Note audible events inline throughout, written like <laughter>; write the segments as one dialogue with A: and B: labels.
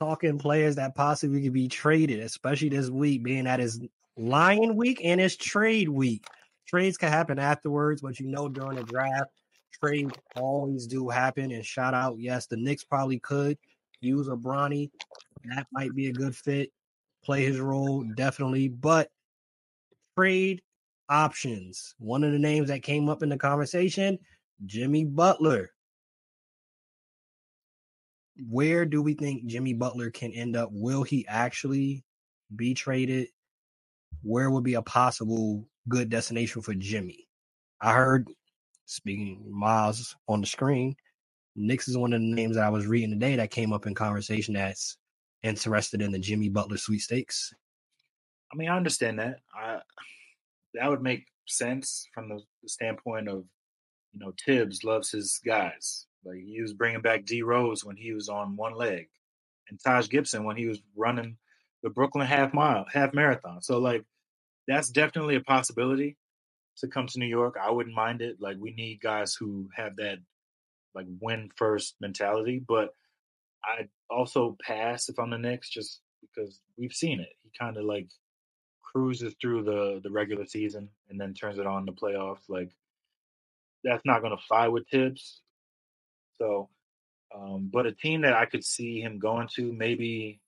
A: talking players that possibly could be traded, especially this week, being that is Lion week and it's trade week. Trades can happen afterwards, but you know during the draft, trades always do happen. And shout out, yes, the Knicks probably could use a Bronny. That might be a good fit. Play his role, definitely. But trade options. One of the names that came up in the conversation, Jimmy Butler. Where do we think Jimmy Butler can end up? Will he actually be traded? Where would be a possible good destination for Jimmy? I heard, speaking Miles on the screen, Knicks is one of the names that I was reading today that came up in conversation that's interested in the Jimmy Butler sweepstakes.
B: I mean, I understand that. I that would make sense from the, the standpoint of you know Thibs loves his guys. Like he was bringing back D Rose when he was on one leg, and Taj Gibson when he was running the Brooklyn half mile, half marathon. So like that's definitely a possibility to come to New York. I wouldn't mind it. Like we need guys who have that like win first mentality, but I'd also pass if I'm the Knicks just because we've seen it. He kind of like cruises through the the regular season and then turns it on the playoffs. Like that's not going to fly with Thibs. So, um, but a team that I could see him going to maybe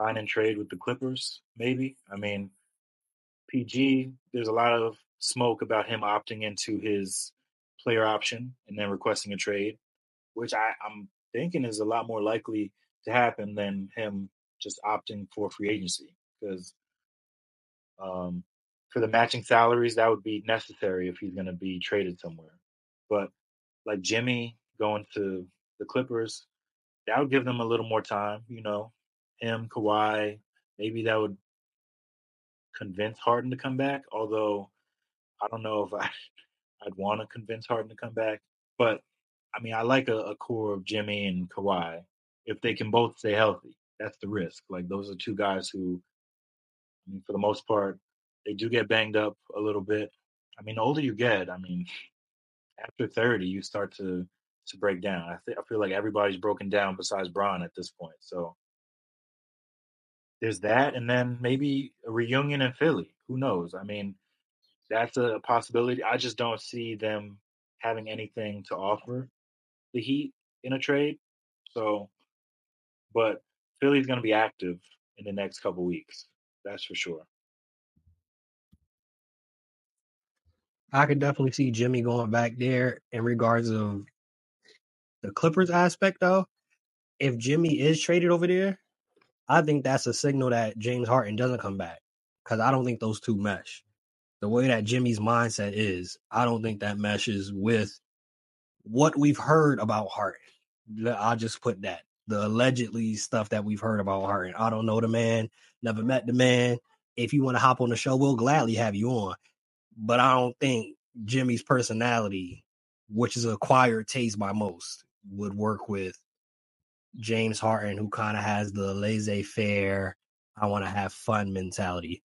B: sign and trade with the Clippers. Maybe I mean PG. There's a lot of smoke about him opting into his player option and then requesting a trade, which I, I'm thinking is a lot more likely to happen than him just opting for free agency because um, for the matching salaries that would be necessary if he's going to be traded somewhere. But like Jimmy going to the Clippers, that would give them a little more time. You know, him, Kawhi, maybe that would convince Harden to come back. Although I don't know if I <laughs> I'd want to convince Harden to come back. But I mean, I like a, a, core of Jimmy and Kawhi if they can both stay healthy. That's the risk. Like those are two guys who, I mean, for the most part, they do get banged up a little bit. I mean, the older you get, I mean, <laughs> after thirty, you start to to break down. I think I feel like everybody's broken down besides Bron at this point. So there's that, and then maybe a reunion in Philly. Who knows? I mean, that's a possibility. I just don't see them having anything to offer the Heat in a trade. So, but Philly's going to be active in the next couple weeks. That's for sure.
A: I could definitely see Jimmy going back there in regards of the Clippers aspect though. If Jimmy is traded over there, I think that's a signal that James Harden doesn't come back because I don't think those two mesh the way that Jimmy's mindset is, I don't think that meshes with what we've heard about Harden. I'll just put that the allegedly stuff that we've heard about Harden. I don't know the man, never met the man. If you want to hop on the show, we'll gladly have you on. But I don't think Jimmy's personality, which is acquired taste by most, would work with James Harden, who kind of has the laissez faire, I want to have fun mentality.